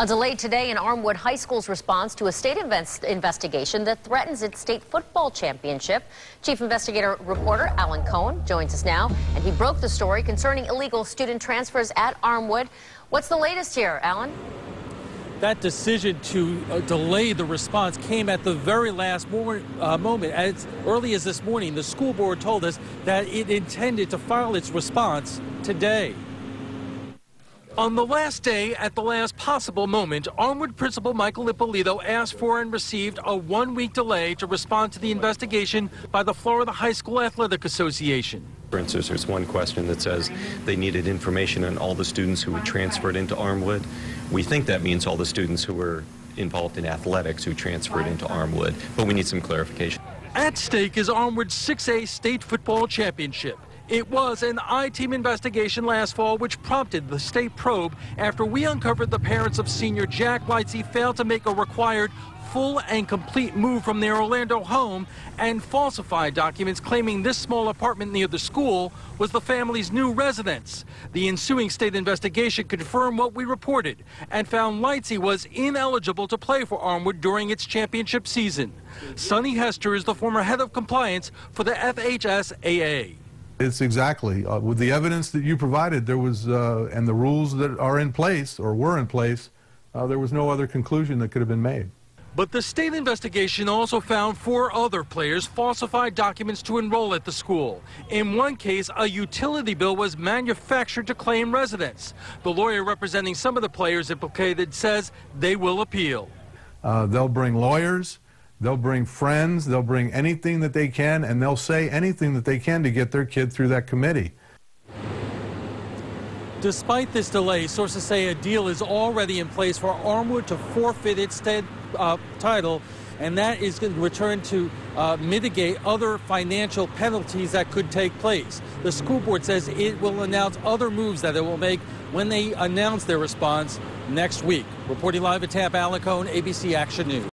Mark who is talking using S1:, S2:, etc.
S1: A delay today in Armwood High School's response to a state invest investigation that threatens its state football championship. Chief investigator reporter Alan Cohen joins us now, and he broke the story concerning illegal student transfers at Armwood. What's the latest here, Alan?
S2: That decision to uh, delay the response came at the very last uh, moment. As early as this morning, the school board told us that it intended to file its response today. On the last day, at the last possible moment, Armwood Principal Michael Ippolito asked for and received a one-week delay to respond to the investigation by the Florida High School Athletic Association.
S3: For instance, there's one question that says they needed information on all the students who were transferred into Armwood. We think that means all the students who were involved in athletics who transferred into Armwood, but we need some clarification.
S2: At stake is Armwood's 6A state football championship. It was an I-team investigation last fall which prompted the state probe after we uncovered the parents of senior Jack Lightsey failed to make a required full and complete move from their Orlando home and falsified documents claiming this small apartment near the school was the family's new residence. The ensuing state investigation confirmed what we reported and found Lightsey was ineligible to play for Armwood during its championship season. Sonny Hester is the former head of compliance for the FHSAA.
S4: It's exactly. Uh, with the evidence that you provided, there was, uh, and the rules that are in place or were in place, uh, there was no other conclusion that could have been made.
S2: But the state investigation also found four other players falsified documents to enroll at the school. In one case, a utility bill was manufactured to claim residence. The lawyer representing some of the players implicated says they will appeal.
S4: Uh, they'll bring lawyers. They'll bring friends, they'll bring anything that they can, and they'll say anything that they can to get their kid through that committee.
S2: Despite this delay, sources say a deal is already in place for Armwood to forfeit its uh, title, and that is going to return to uh, mitigate other financial penalties that could take place. The school board says it will announce other moves that it will make when they announce their response next week. Reporting live at Tampa, ABC Action News.